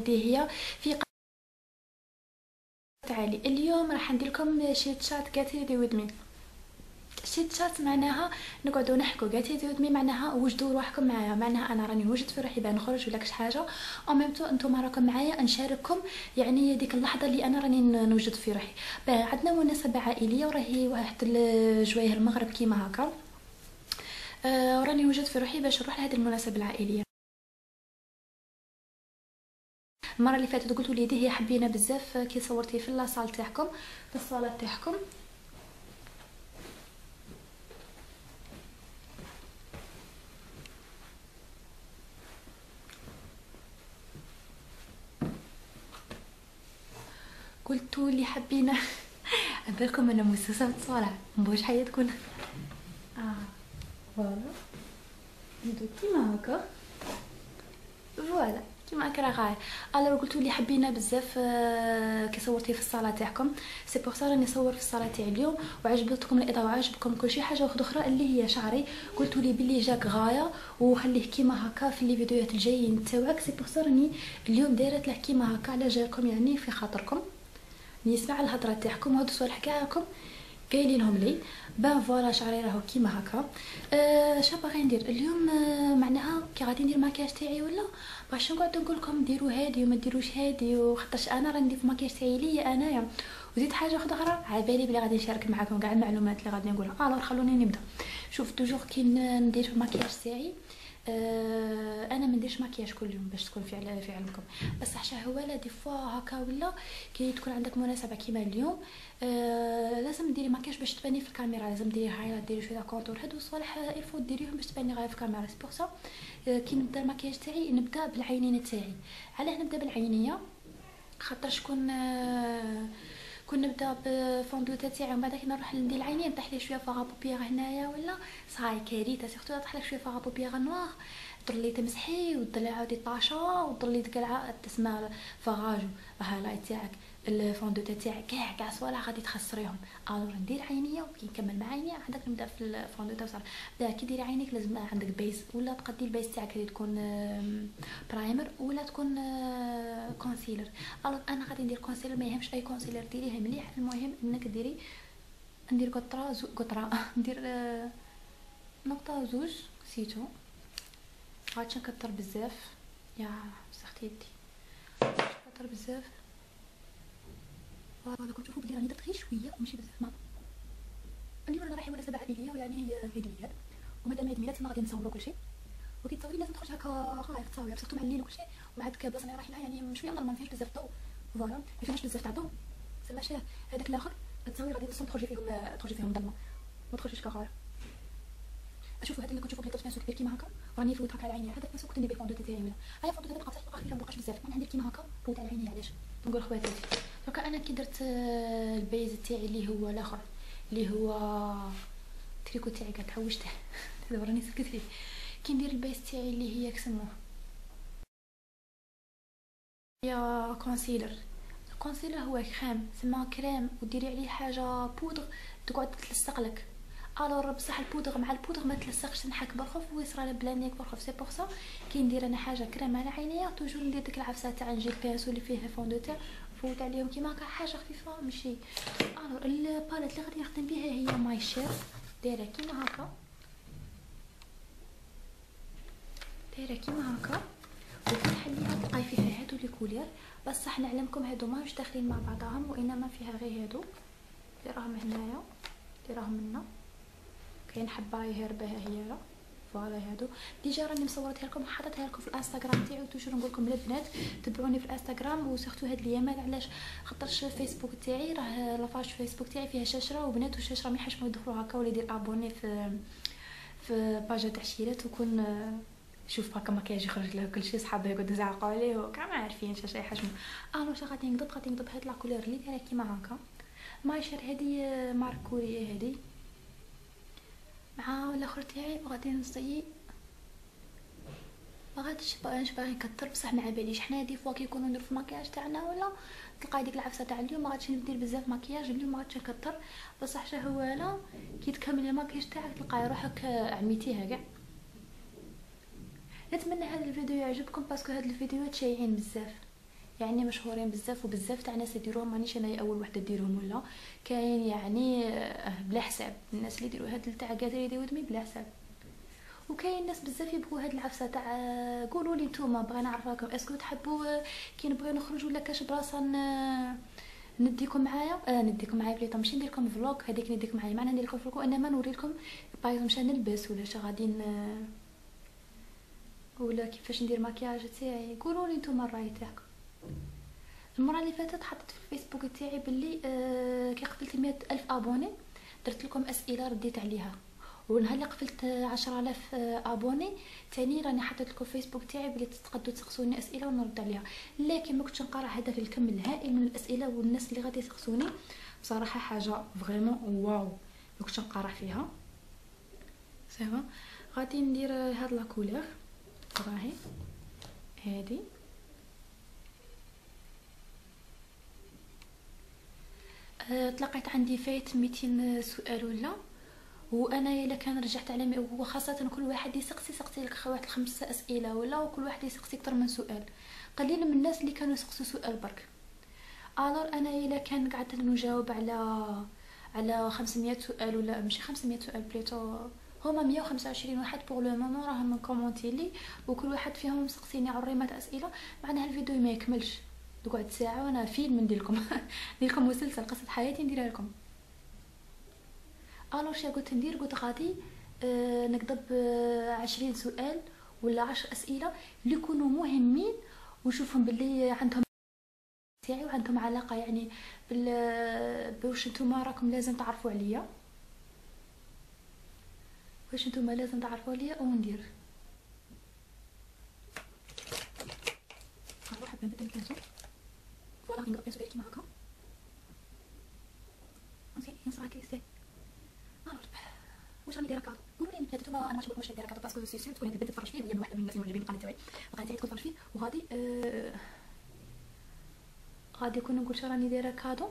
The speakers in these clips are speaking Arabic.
Dihya في تعالي اليوم راح ندير لكم chit chat get ready with me chit chat معناها نقعدوا نحكوا get ready with me معناها وجدوا روحكم معايا معناها أنا راني نوجد في روحي باه نخرج ولا شي حاجة. au même temps أنتم راكم معايا نشارككم يعني ديك اللحظة اللي أنا راني نوجد في روحي. عندنا مناسبة عائلية وراهي واحد الجوايه المغرب كيما هكا. آه راني نوجد في روحي باش نروح لهذه المناسبة العائلية. المرة اللي فاتت قلتوا لي دي هي حبينا بزاف كي صورتي في لاصال تاعكم في الصاله تاعكم. قلتوا لي حبينا. بالكم أنا مسوسه بتصالح مبغيش حياه تكون. آه فوالا. ندو كيما هكا. voilà. كيما هكا راه غاية alors قلتوا لي حبينا بزاف آه، كي صورتي في الصالة تاعكم. c'est pour ça راني نصور في الصالة تاعي اليوم وعجبتكم الإضاءة وعجبكم كل شيء حاجة واحدة أخرى اللي هي شعري. قلتوا لي بلي جاك غاية وخليه كيما هكا في لي فيديوهات الجايين تاعك c'est pour ça راني اليوم دايرة له كيما هكا على جاكم يعني في خاطركم. نسمع الهضرة تاعكم وهادو الصوالح كاعكم قايلينهم لي bon voilà شعري راهو كيما هكا. أه شنو باغي ندير. اليوم أه معناها كي غادي ندير ماكياج تاعي ولا باش نقعد نقول لكم ديروا هادي وما ديروش هادي وخاطرش أنا راني ندير ماكياج تاعي ليا أنايا. وزيد حاجة واحدة أخرى عبالي بلي غادي نشارك معكم كاع المعلومات اللي غادي نقولها. alors خلوني نبدأ. شوف toujours كي ندير في الماكياج تاعي آه أنا ما نديرش مكياج كل يوم باش تكون في على في علمكم بصح شهوه des fois هكا ولا كي تكون عندك مناسبة كيما اليوم آه لازم ديري مكياج باش تباني في الكاميرا لازم ديري highlight ديري شوية contour هادو صوالح il faut ديريهم باش تباني غير في الكاميرا. c'est pour ça كي نبدا المكياج تاعي نبدا بالعينين تاعي. علاه نبدا بالعينية؟ خاطر شكون آه كون نبدأ ب fond de teint تاعي ومن بعد كي نروح ندير العينين نطيح لي شوية فاغا بوبيغ هنايا ولا؟ صاي كارثه surtout طيح لك شوية fard à paupières noir. تضلي تمسحي وتضلي عاودي tache وتضلي تقلع تسمى fard à joues highlight تاعك. ال fond de teint تاعي كاع كاع صوالح غادي تخسريهم. alors ندير عينيا وكي نكمل مع عينيا. عندك نبدأ في ال fond de teint وصار بدا كي ديري عينيك لازم عندك base ولا تقدي ال base تاعك اللي تكون primer ولا تكون concealer alors أنا غادي ندير concealer ما يهمش أي concealer ديريه مليح. المهم إنك ديري ندير قطرة زو قطرة. ندير نقطة زوج. c'est tout غادي نكثر بزاف. يا سختي يدي. نكثر بزاف. راكم تشوفوا بلي راني درت غير شوية وماشي بزاف ما اليوم أنا رايحه مناسبه عائليه ويعني هي عيد الميلاد ومادام عيد الميلاد تما غادي نصوروا كلشي وكي تصوري لازم تخرج هكا خايف تصاوير surtout مع الليل وكلشي ومع ديك البلاصه اللي رايحين لها يعني شوية normal ما فيهاش بزاف ضوء voilà ما فيهاش بزاف تاع ضوء سما شاه هذاك الآخر التصاوير غادي تصون تخرجي فيهم تخرجي فيهم ضلمه ما تخرجيش كخايف اشوفوا هذا اللي كنت بلي طفنا كبير كيما هكا راني فوت هكا على عيني هذاك الناس كنت ندير الفوندو تاعي ولا هاي الفوندو تاعي بقات تبقى خفيفه مبقاش بزاف أنا ندير كيما هكا فوت على عيني علاش نقول خواتاتي دوكا أنا كي درت البيز تاعي اللي هو الآخر اللي هو التريكو تاعي قاعد حوشته دابا راني سكت فيه. كي ندير البيز تاعي اللي هي كسموه يا كونسيلر الكونسيلر هو كريم سما كريم وديري عليه حاجة بودغ تقعد تلصق لك. alors بصح البودغ مع البودغ ما تلصقش تنحك برخف ويصرى بلانيك برخف c'est pour ça كي ندير أنا حاجة كريم على عينيا toujours ندير ديك العفسة تاع نجيب bien sûr اللي فيه fond de teint تاع فوت عليهم كيما هكا حاجة خفيفة ماشي alors ال palette اللي غادي نخدم بها هي ماي شير دايره كيما هكا. دايره كيما هكا. وكنحليها تلقاي فيها هادو les couleurs. بصح نعلمكم هادو ماهوش داخلين مع بعضهم وإنما فيها غير هادو. اللي راهم هنايا. اللي راهم هنا كاين حباية هربه هي. لا فوالا هادو. ديجا راني مصورتها لكم وحطيتها لكم في الانستغرام تاعي وتوجور نقول لكم البنات تبعوني في الانستغرام وسيرتو هاد الايامات علاش؟ خاطرش فيسبوك تاعي راه لافاج فيسبوك تاعي فيها شاشرة وبنات والشاشره ما يحشموا يدخلوا هكا ولا يدير ابوني في في باجا تاع شيرات وكون شوف هكا مكياج يخرج له كل شيء صحابه يقعدوا يزعقوا عليه وكاع ما عارفين شاشه يحشموا ألو شا غادي نقضب؟ غادي نقضب هاد لا كولور اللي دايرة كيما هكا. مايشر هادي مارك كوريه هادي. مع الآخر تاعي وغادي نصي. ما غاديش باغي نكثر بصح ما باليش حنا دي فوا كيكونوا نديرو في المكياج تاعنا ولا تلقاي ديك العفسة تاع اليوم ما غاديش ندير بزاف مكياج اليوم ما غاديش نكثر بصح شهواله كي تكملي المكياج تاعك تلقاي روحك عميتيها كاع نتمنى هذا الفيديو يعجبكم parce que هاد الفيديوهات شايعين بزاف. يعني مشهورين بزاف وبزاف تاع ناس يديروهم مانيش أنا أول وحدة ديرهم ولا. كاين يعني آه، بلا حساب. الناس اللي يديروا هاد تاع قادر يديروا دمي بلا حساب. وكاين ناس بزاف يبغوا هاد العفسة تاع آه، قولوا لي نتوما بغينا نعرف راكم. est-ce que تحبوا آه، كي نبغي نخرج ولا كاش بلاصه نديكم معايا؟ آه نديكم معايا بليطه ماشي ندير لكم vlog هذيك نديك معايا. معنا ندير لكم vlog انما نوري لكم باغ مشى نلبس ولا شي غادي ولا كيفاش ندير مكياج تاعي. قولوا لي نتوما الراي تاعكم. المرة اللي فاتت حطيت في الفيسبوك تاعي باللي آه كي قفلت مئة ألف أبوني درت لكم أسئلة رديت عليها. ونهار اللي قفلت عشرة آلاف آه، أبوني تاني راني حطيت لكم فيسبوك تاعي بلي تقدروا تسقسوني أسئلة ونرد عليها. لكن ما كنتش نقرأ هذا الكم الهائل من الأسئلة والناس اللي غادي يسقسوني. بصراحة حاجة فريمون واو ما كنتش نقرأ فيها. سيفا غادي ندير هاد لا كولور راهي. هادي. تلقيت عندي فايت 200 سؤال ولا؟ وأنا إلا كان رجعت على هو خاصه كل واحد يسقسي يسقسي لك واحد خمسة أسئلة ولا؟ وكل واحد يسقسي أكثر من سؤال. قليل من الناس اللي كانوا يسقسوا سؤال برك. alors أنا إلا كان قعدت نجاوب على على 500 سؤال ولا؟ ماشي 500 سؤال بليتو. هما 125 واحد pour le moment راهم commenté لي وكل واحد فيهم مسقسيني عريمات أسئلة. معناها الفيديو ما يكملش. تقعد ساعة وأنا فيلم ندير لكم ندير لكم مسلسل قصة حياتي نديرها لكم. alors شا قلت ندير؟ قلت غادي آه نكتب آه عشرين سؤال ولا عشر أسئلة اللي يكونوا مهمين ونشوفهم باللي عندهم تاعي وعندهم علاقة. يعني بال بواش نتوما راكم لازم تعرفوا عليا. واش نتوما لازم تعرفوا عليا وندير. نروح نبدا الكازو فوالا نقدر نسوي كيما هكا نسي نصرا كيسي واش راني دايره cadeau قولوا لي نتوما أنا ماشي واش دايره cadeau parce que si si تكون تبدا تفرج فيه هي واحدة من الناس المعجبين بالقناه تاعي القناه تاعي تفرج فيه وغادي آه غادي يكون نقول راني دايره cadeau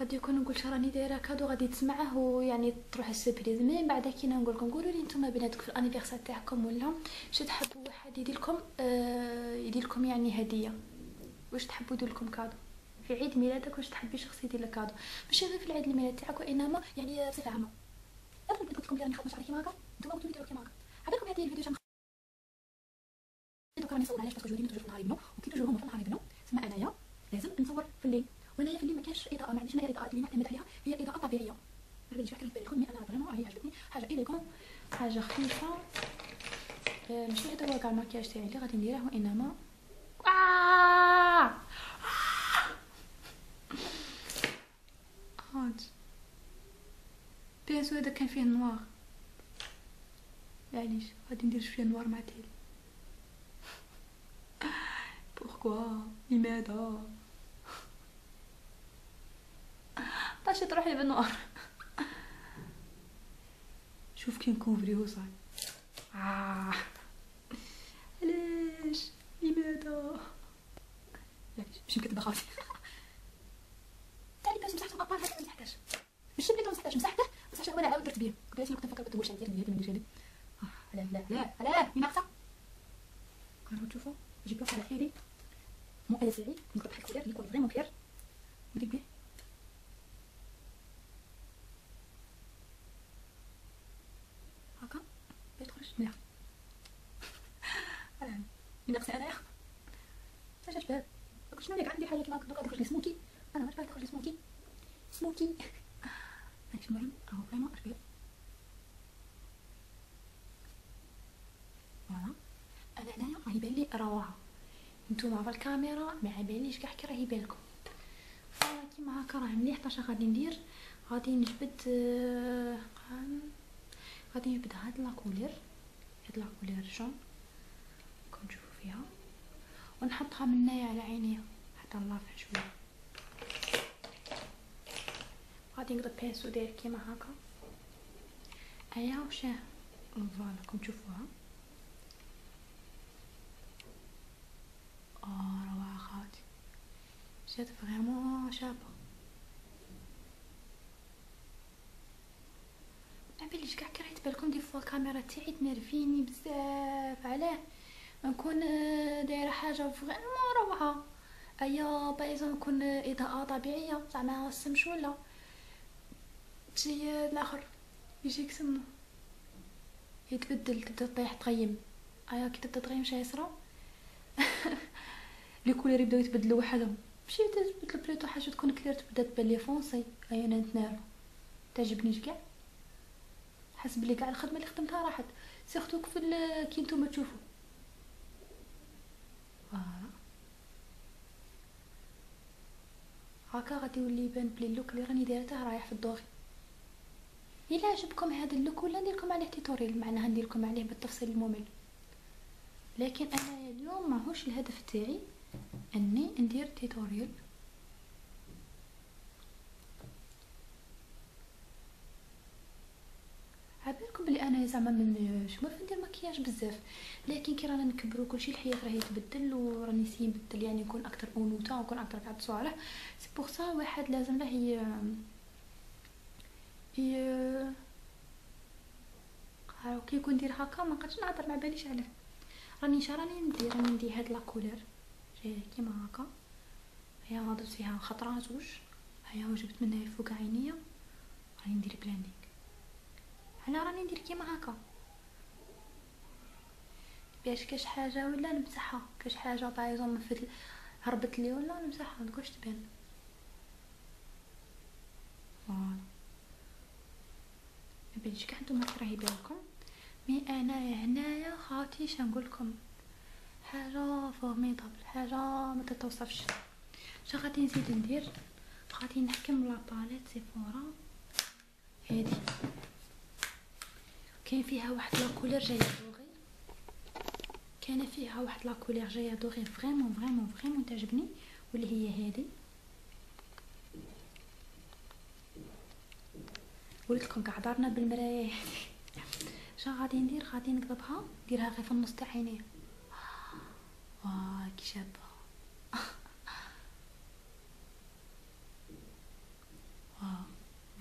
غادي يكون نقول راني دايرة cadeau غادي تسمعه ويعني تروح ال surprise mais بعد كي نقول لكم قولوا لي نتوما بناتك في ال anniversaire تاعكم ولا واش تحبوا واحد يدير لكم آه يدير لكم يعني هدية. واش تحبوا يدير لكم cadeau؟ في عيد ميلادك واش تحبي شخص يدير لك كادو؟ ماشي غير في العيد الميلاد تاعك وإنما يعني بصفة عامة. أنا قلت لكم خدمه شعري كيما هكا نتوما لي ديروا كيما هكا عبالكم هذه الفيديو شنو دوك راني نصور علاش؟ باسكو جوجي توجور في النهار يبنوا وكي توجور في النهار يبنوا تسمى أنايا لازم نصور في الليل. وانايا في الليل ما كاينش إضاءة ما عنديش أنا اللي نعتمد عليها. هي الاضاءه الطبيعيه ما باليش واحد بالي مي أنا فريمون هي عجبتني. حاجة اليكون حاجة خفيفة. آه، ماشي هذا هو كاع المكياج تاعي اللي غادي نديره وإنما آه! هاد بيان سو هذا كان فيه نوار معليش غادي ندير شوية نوار مع تيل. بوركوا لماذا؟ طاشي تروح لي بالنوار شوف كي نكوفري صاي آه. علاش؟ لماذا؟ معليش ماشي مكتبه خاوتي. بيه كنت كنت نفكر كنت عندي هذه ندير هذه. لا لا لا لا ناقصة. كنتو تشوفوا جيب بلاصه على حيلي مو أنا سعيد نكتب بحال كولير يكون فريمون بير وديك بيه هكا بيتخرج مليح من ناقصه انايا اش شباب شنو لك عندي حاجة كيما هكا تخرج لي سموكي أنا ما تخرج لي سموكي سموكي. هاك المهم راهو فريمون شباب فوالا. أنا هنايا راه يبان لي روعه نتوما في الكاميرا ما يبانليش كاع كي راه يبان لكم فوالا كيما هكا راه مليح طاش غادي ندير؟ غادي نجبد غادي نجبد هاد la couleur هاد la couleur jaune كون تشوفوا فيها. ونحطها من هنايا على عينيا نلافع شوية غادي نقدر pinceau داير كيما هكا ايا وشاه voilà كون تشوفوها آه روعة خاوتي جات vraiment شابة ما كاع كرهت بالكم des fois الكاميرا تاعي تنرفيني بزاف علاه نكون دايره حاجة vraiment روعه ايا بايزو نكون اضاءه طبيعية زعما السمش ولا تجي الآخر يجيك سمو يتبدل تبدأ طيح تغيم ايا كي تبدأ تغيم شي يصرا les couleurs يبداو يتبدلوا وحدهم ماشي تبدل plutôt حاجة تكون كلير تبدأ تبان les foncées ايا أنا نتنارو تعجبنيش كاع. حسب لي كاع الخدمة اللي خدمتها راحت. surtout كي نتوما تشوفوا voilà. هكا غادي يولي يبان بلي ال look اللي راني دايرته رايح في ال doré إلا عجبكم هذا ال look ولا ندير لكم عليه tutoriel معناها ندير لكم عليه بالتفصيل الممل. لكن أنا اليوم ماهوش الهدف تاعي أني ندير tutoriel عبالكم بلي أنا زعما من شو ما ندير مكياج بزاف. لكن كي رانا نكبروا كلشي الحياة راهي تبدل وراني سي نبدل يعني نكون أكثر أنوثة ونكون أكثر بعد صوالح c'est pour ça واحد لازم له ي ي كي يكون ندير هكا ما نقدرش نعبر ما باليش عليه. راني إن راني ندير راني ندير هاد لا كولور. جاية كيما هكا. هيا درت فيها خطره زوج هيا وجبت منها فوق عينيا راني ندير بلاندينغ أنا راني ندير كيما هكا؟ باش كاش حاجة ولا نمسحها. كاش حاجة بايزون مثل هربت لي ولا نمسحها؟ نقولش تبان. voilà. ما بينش كاع نتوما راهي بالكم. mais أنا هنايا خاطي شنقول لكم. حاجة formidable حاجة ما تتوصفش. شا غادي نزيد ندير؟ غادي نحكم la palette Sephora هادي. كاين فيها واحد la couleur جاية doré كان فيها واحد la couleur جاية doré vraiment vraiment vraiment تعجبني واللي هي هذه قلت لكم كاع بالمرايه شا غادي ندير؟ غادي نقلبها. نديرها غير في النص تاع عينيا واه كي شابة.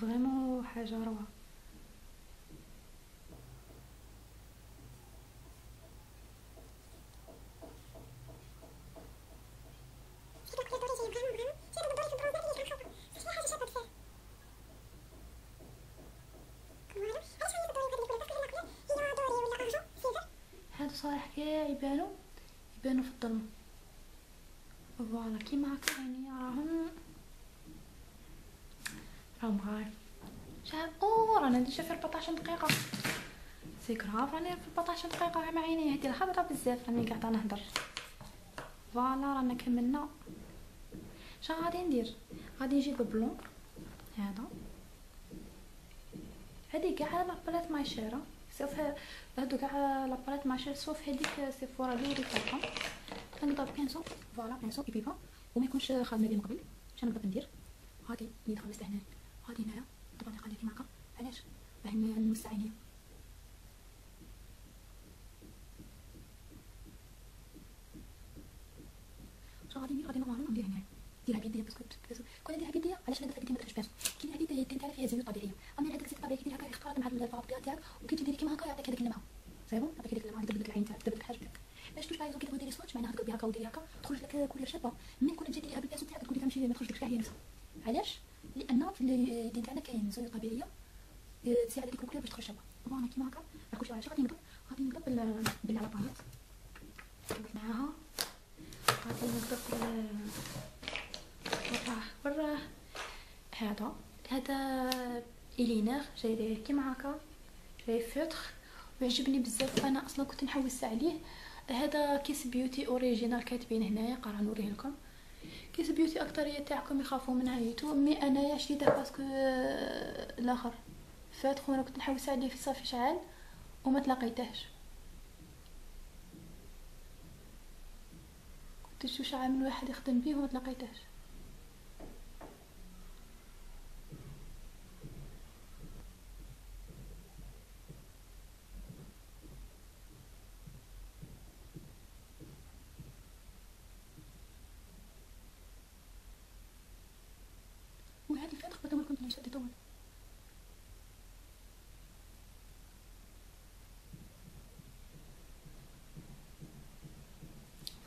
فريمون حاجة روعة. يبانو في الظلمه voilà كيما هكا يعني راهم راهم غايب. شحال أو رانا ندير في 14 دقيقة. c'est grave راني في 14 دقيقة مع عيني. هادي الهضره بزاف راني قاعدة نهضر. voilà رانا كملنا. شا غادي ندير؟ غادي نجيب بلون هذا. هادي كاع la palette ماشي chère سوف هادو كاع لاباريت ماشي سوف هذيك سيفورا لي وريتها كنضرب بينسو فوالا بينسو بيبا وما يكونش خادمة بيه من قبل. شنو نبدأ ندير؟ غادي ندخل لهنا غادي هنايا. الطريقة اللي كيما هكا علاش؟ باه نوسع عينيا غادي ندير؟ غادي نورمالمون ندير هنايا. ديرها بيديا باسكو كون نديرها بيديا علاش نديرها بيديا ما تدخلش بينسو كي نديرها بيديا يدين تاعها فيها زيوت طبيعية. أما هذاك كي ديرها هكا يختلط مع الفابريكا تاعك وكي تديري كيما هكا يعطيك هذيك اللمعه سي بون يعطيك هذيك اللمعه تدبل لك العين تاعك حاجة تاعك باش توش باغ كي تبغي ديري سواتش معناها تقلبي هكا وديري هكا. تخرج لك كولير شابة. مين كون تجي ديريها بالباسو تاعك تقولي تمشي ما تخرجلكش كاع هي نفسها. علاش؟ لأن في اليدين تاعنا كاين زيوت طبيعية تساعد هذيك الكولير باش تخرج شابة. فوالا كيما هكا كلشي علاش غادي نقلب غادي نقلب بالعلبات معاها. غادي نقلب وراه وراه هذا هذا إلينير جاي كيما هكا جاي feutre. ويعجبني بزاف. أنا أصلا كنت نحوس عليه. هذا Kiss Beauty original كاتبين هنايا قرا نوريه لكم. Kiss Beauty اكثريه تاعكم يخافوا من هايتو mais أنايا شريته parce que الآخر. فاتخ وأنا كنت نحوس عليه في صافي شعال وما تلاقيتهش. كنت شو شعال من واحد يخدم بيه وما تلاقيتهش.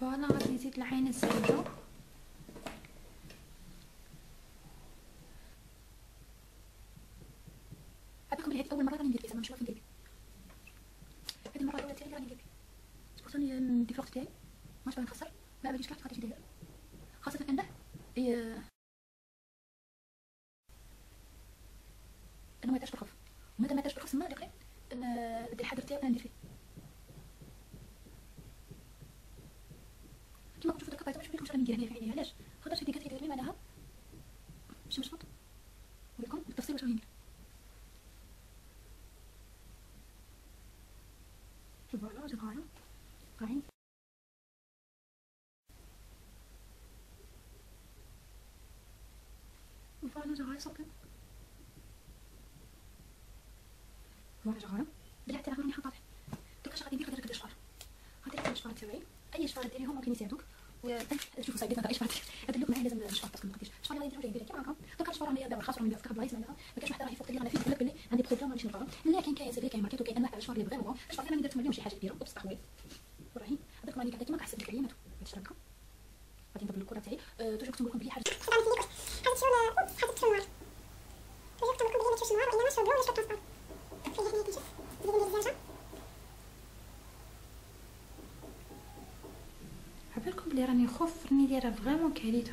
فوالا غادي نزيد العين الزايده عبالكم بلي هذه اول مره راني ندير فيها مش عارفه ندير هذه المره الاولى تاعي راني ندير فيها سبورتوني ندير فلوق تاعي ماش باغي نخسر ما باليش كاع غادي ندير خاصه انه هي انه ما يدارش بالخوف ومادام ما يدارش بالخوف تما اللي ندير الحذر تاعي ندير فيه كيما كنتو ندير هنايا في علاش خاطر هذيك كتدير معناها باش مشفط ولكم بالتفصيل واش ندير فوالا جا غاية غاين فوالا جا غاية صافي فوالا جا غاية بلاتي راه راني حاطه دوكا اش غادي ندير غادي نركب الشفار غادي نركب الشفار تاعي اي شفار ديريهم ممكن يساعدوك. و شوفوا صايبين اي شفار هذا معايا لازم الشفار باسكو ما الشفار اللي غادي نديرو كيما هكا دوكا الشفار راني دابا خاص ندير في بلايص معناها ما كاينش واحد راه يفوق لي أنا فيه يقول لك بلي عندي بروبليم ماشي نقرأ. لكن كاين سبيل كاين ماركت وكاين انواع تاع الشفار اللي بغيو الشفار اللي راني درت اليوم شي حاجة كبيرة. وبصح طويل وراهي هذاك راني قاعدة كيما كنحسب لك العينات هاد الشبكه غادي نضرب الكرة تاعي توجور هذا تشو هذا تشو نوار توجور كنت نقول لكم بلي ما تشوفش نوار ولا ما تشوف بلو ولا تشوف ترونسبار فيه هنا كنشوف نزيد ندير الزجاجه عبالكم بلي راني bref راني دايرة vraiment كارثة.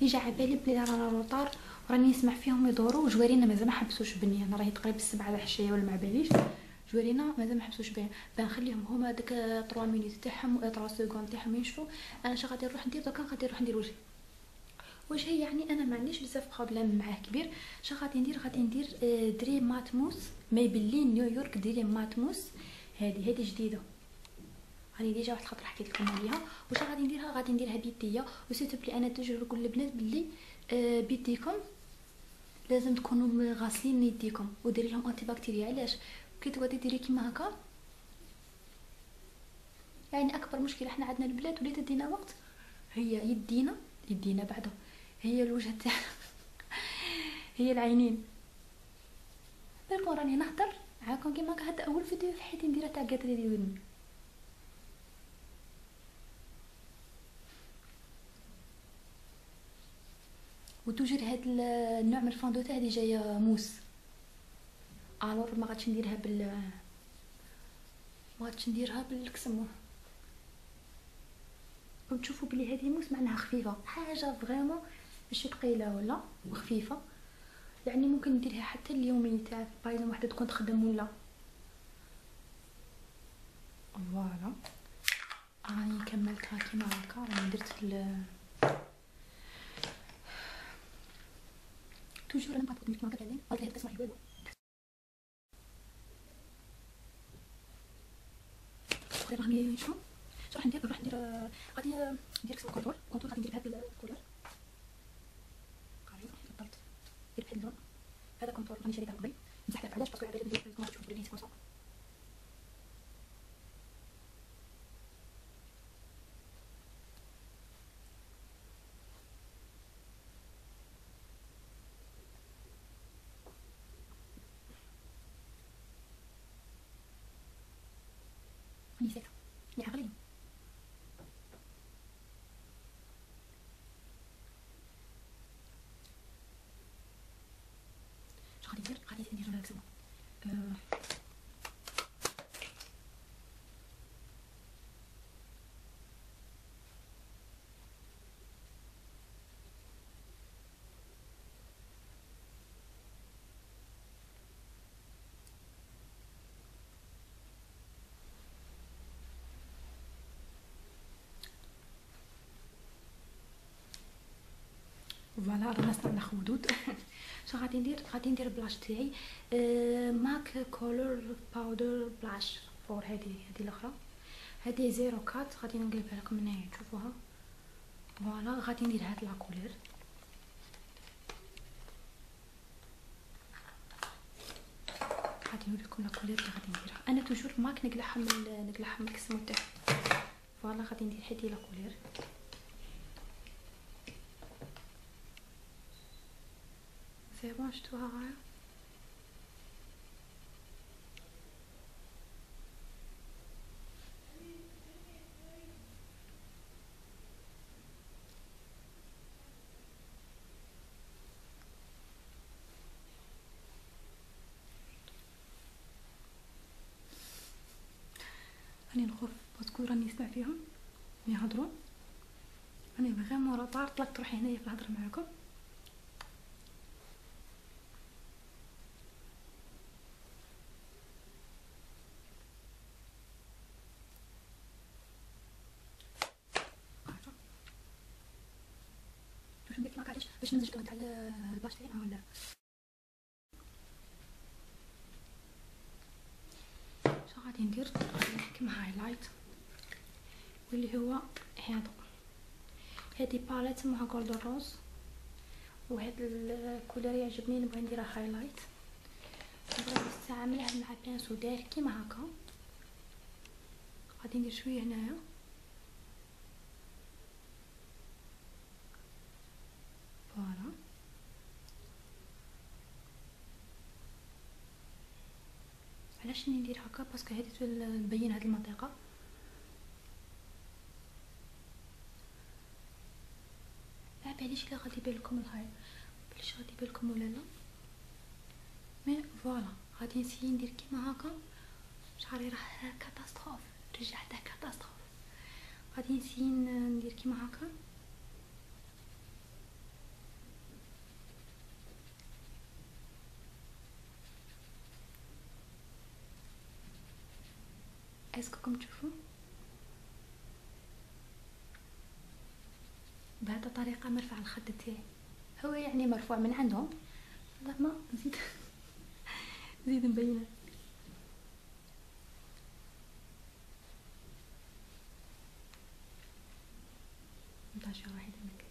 déjà عبالي بلي راه retard وراني نسمع فيهم يدوروا. وجوارينا مازال ما حبسوش بني أنا راهي تقريبا السبعة العشيه ولا ما باليش جوارينا مازال ما حبسوش بني بنخليهم هما داك 3 minutes تاعهم 3 secondes تاعهم ينشفوا أنا شا غادي نروح ندير دوكا؟ غادي نروح ندير وجهي. وجهي يعني أنا ما عنديش بزاف problème معاه كبير. شا غادي ندير؟ غادي ندير Dream Matte Mousse Maybelline New York Dream Matte Mousse. هذه هذه جديدة. راني déjà واحد الخطره حكيت لكم عليها. واش غادي نديرها؟ غادي نديرها بيديا و surtout بلي أنا toujours نقول للبنات بلي آه بيديكم لازم تكونوا غاسلين يديكم وديري لهم انتي بكتيريا علاش؟ كي تقعدي ديري كيما هكا. يعني أكبر مشكلة إحنا عندنا البلاد وليت دينا وقت هي يدينا يدينا بعدا هي الوجه تاعنا هي العينين. بالكم راني نهضر معاكم كيما هذا أول فيديو في حياتي نديرها تاع قادري ديال وتوجر هاد النوع من الفوندوتا هذه جاية موس. الور ما غاديش نديرها بال ما غاديش نديرها بالكسموه كنت تشوفوا بلي هذه موس معناها خفيفة. حاجة فريمون ماشي ثقيله ولا وخفيفة. يعني ممكن نديرها حتى اليومين تاع بايزون وحدة تكون تخدم ولا. فوالا. راني كملتها كيما هكا. راني درت توجور أنا نقول لكم هكا بعدين قلت لها تسمعي والو دابا راهم شنو شنو راح ندير راح ندير غادي ندير كسم كونتور كونتور غادي ندير بهاد الكولور قريب فضلت ندير بهاد اللون هذا كونتور راني شريته قبل مسحته علاش باسكو على بالي كما تشوفوا بلي كونسون نسيتها يا غليظ شو غادي ندير غادي ندير كسمه أه صرنا خدود شنو غادي ندير غادي ندير بلاش تاعي أه ماك كولور باودر بلاش فور هذه هذه الاخرى هذه زيرو كات غادي نقلبها لكم من هنا تشوفوها فوالا غادي ندير هاد لا كولور غادي نوريكم لا كولور اللي غادي نديرها أنا توجور ماك نقلعها من نقلعها من الكسمو تاعي فوالا غادي ندير هذه لا c'est bon, je dois... راني نخوف باسكو راني نسمع فيهم يهضروا راني فريمون راه طلعت روحي هنايا في الهضرة معاكم. باش نمزج تاع الباش تاعي ولا شو غادي ندير؟ نحكم highlight واللي هو هذا هذه palette مع gold rose وهذا ال couleur يعجبني نبغي نديرها highlight نبغي نستعملها مع pinceau داير كيما هكا. غادي ندير شوية هنايا voilà علاش ندير هكا parce que هادي تبين هاد المنطقة. ما باليش لا غادي يبان لكم الهاي. بليش غادي يبان لكم ولا لا. mais voilà. غادي نسيي ندير كيما هكا. شعري راه catastrophe. رجعته catastrophe. غادي نسيي ندير كيما هكا. اسكو تشوفوا بهذا الطريقة مرفع الخد تاعي. هو يعني مرفوع من عندهم. لا ما نزيد نزيد نبينه نطاشر واحدة منك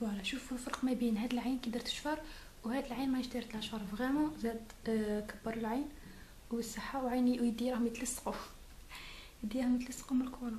voilà شوفوا الفرق ما بين هاد العين كي درت شفر وهاد العين مانيش درت لها شفر. vraiment زاد آه كبر العين والصحة وعيني ويدي راهم يتلصقوا يدي راهم يتلصقوا من ال colle.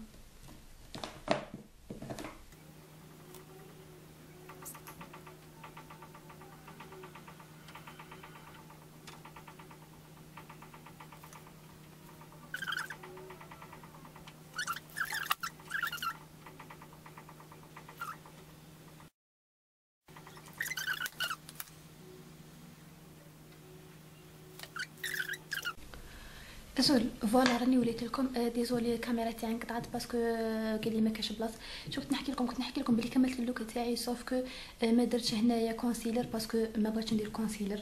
زول voilà راني وليت لكم آه désolée الكاميرا تاعي انقطعت parce que آه قال لي ما كاش بلاصة. شفت نحكي لكم كنت نحكي لكم بلي كملت ال look تاعي sauf que آه ما درتش هنايا concealer parce que ما بغيتش ندير concealer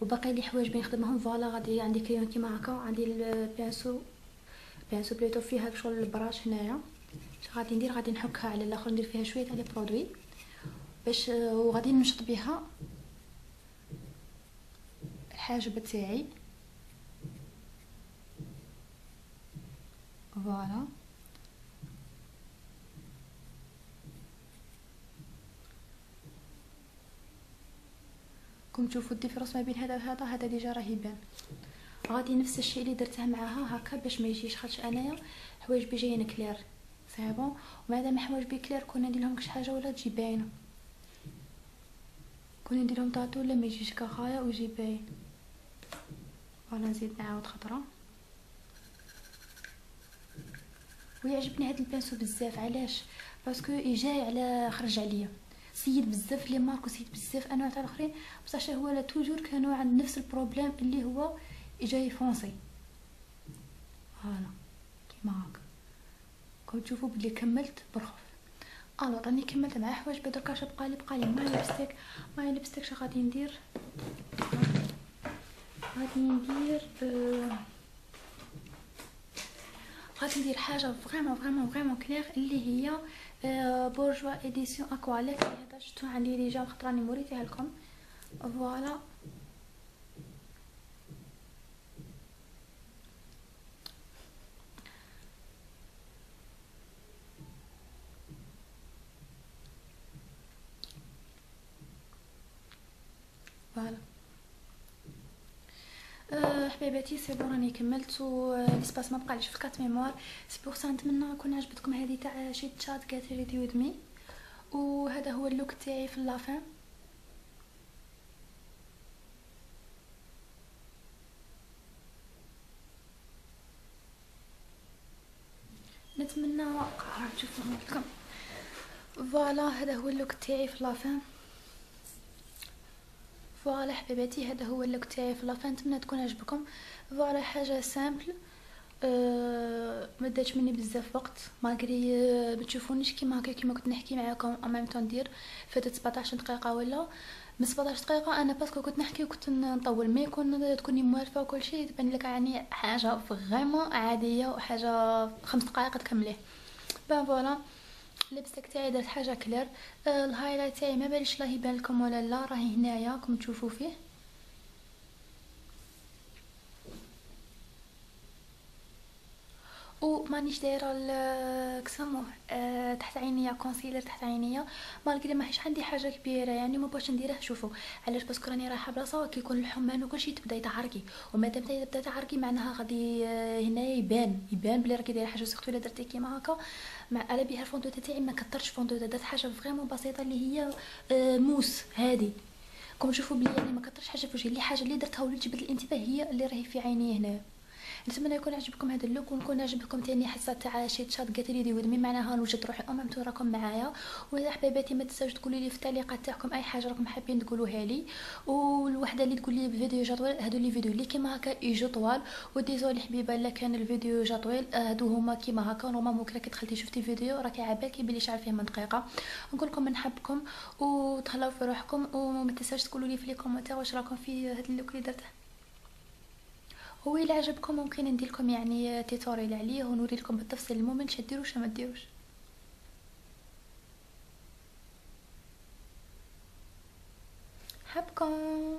وباقي لي حوايج بين نخدمهم voilà غادي عندي crayon كيما هكا عندي ال pinceau pinceau plutôt فيها شغل ال brush هنايا. غادي ندير؟ غادي نحكها على الآخر ندير فيها شوية تاع les produits باش آه وغادي نشط بها الحاجب تاعي. voilà كم تشوفوا ال différence ما بين هذا وهذا؟ هذا déjà راه يبان غادي نفس الشيء اللي درته معاها هكا باش ما يجيش خاطش أنايا حواجبي جايين clair. c'est bon ومادام حواجبي clair كون ندير لهم شي حاجة ولا تجي باينة. كون ندير لهم طاطو ولا ما يجيش كغاية ويجي باين. فوالا نزيد نعاود خطره ويعجبني هذا البانسو بزاف. علاش؟ باسكو يجاي على خرج عليا. سيد بزاف لي مارك وسيد بزاف أنواع تاع الآخرين. بصح هو لا توجور كانوا عند نفس البروبليم اللي هو جاي فونسي فوالا. كيما هكا كون تشوفوا بلي كملت بالخوف alors راني كملت مع حواجبي درك اش بقى لي بقى لي. my lipstick my lipstick اش غادي ندير؟ غادي ندير أه غادي ندير حاجة vraiment vraiment vraiment clair اللي هي Bourjois Édition Aqua Laque هذا شفتو عندي déjà خاطر راني لكم. voilà أه حبيباتي سي بون راني كملت و ليسباس ما بقاليش في الكات ميموار. سي بوغ سا نتمنى يكون عجبتكم هذه تاع شي تشات كاتريتي ودمي وهذا هو اللوك تاعي في لافان نتمنى قاعد تشوفوا لكم فوالا هذا هو اللوك تاعي في لافان voilà حبيباتي هذا هو ال look تاعي في la fin نتمنى تكون عجبكم. voilà حاجة simple أه ما مني بزاف وقت. malgré أه ما تشوفونيش كيما هكا كيما كنت نحكي معاكم en même temps ندير فاتت 17 دقيقة ولا؟ من 17 دقيقة أنا parce que كنت نحكي وكنت نطول mais يكون تكوني موالفه وكل شيء تبان لك يعني حاجة vraiment عادية وحاجة خمس دقائق تكمليه. bon voilà اللبسه تاعي درت حاجة clair آه ال highlight تاعي ما باليش لا يبان لكم ولا لا راهي هنايا راكم تشوفوا فيه. ومانيش دايرة كسموه أه تحت عينيا concealer تحت عينيا. malgré ماهيش عندي حاجة كبيرة يعني ما بغيتش نديره شوفوا. علاش؟ parce que راني رايحة بلاصة كيكون الحمان وكلشي تبدأ تعرقي ومادام تبدأ تعرقي معناها غادي آه، هنايا يبان يبان بلي راكي دايرة حاجة surtout إلا درتي كيما هكا. مع على بها الفوندو تاعي ما كثرتش فوندو درت حاجة فريمون بسيطة اللي هي أه موس هادي. كوم تشوفوا بلي يعني ما كثرش حاجة في وجهي اللي حاجة اللي درتها ولات جبت الانتباه هي اللي راهي في عيني هنا. نتمنى يكون عجبكم هذا اللوك ونكون عجبكم ثاني حصة تاع شي تشات لي ودمي. معناها نوجد روحي ام ميم راكم معايا. ويا حبيباتي ما تنساوش تقولوا لي في التعليقات تاعكم أي حاجة راكم حابين تقولوها لي. والوحدة اللي تقول لي فيديو جدول هادو لي فيديو اللي كيما هكا يجوا طوال. و désolée حبيبة إلا كان الفيديو جا طويل هادو هما كيما هكا. normalement كي دخلتي شفتي فيديو راكي عبالك بلي شعر فيه من دقيقه نقول لكم نحبكم وتهلاو في روحكم. وما تنساوش تقولوا لي في les commentaires واش راكم في هاد ال look اللي درته. هو الا عجبكم ممكن ندير لكم يعني tutorial عليه ونوري لكم بالتفصيل المهم واش ديروش ما ديروش حبكم.